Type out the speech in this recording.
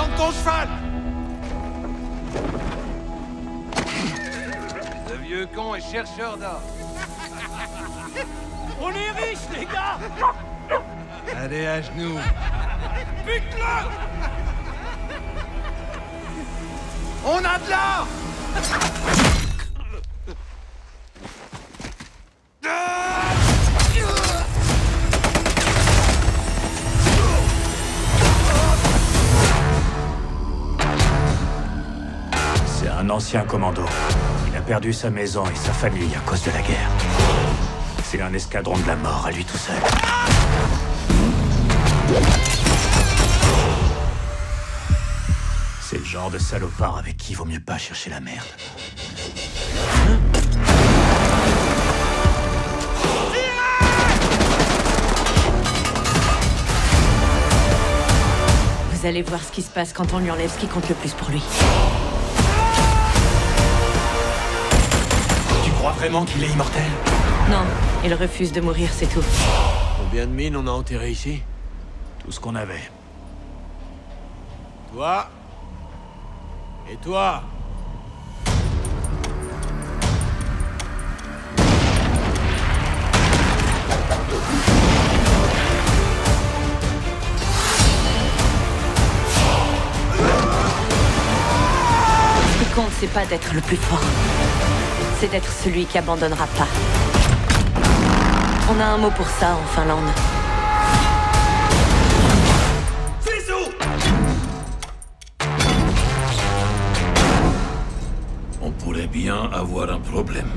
descendre ton cheval Le vieux con est chercheur d'or. On est riches, les gars Allez, à genoux. Bute-le On a de l'or un ancien commando. Il a perdu sa maison et sa famille à cause de la guerre. C'est un escadron de la mort à lui tout seul. C'est le genre de salopard avec qui vaut mieux pas chercher la merde. Vous allez voir ce qui se passe quand on lui enlève ce qui compte le plus pour lui. Vraiment qu'il est immortel Non, il refuse de mourir, c'est tout. Combien de mines on a enterrées ici Tout ce qu'on avait. Toi Et toi Ce qui compte, c'est pas d'être le plus fort. C'est d'être celui qui abandonnera pas. On a un mot pour ça en Finlande. On pourrait bien avoir un problème.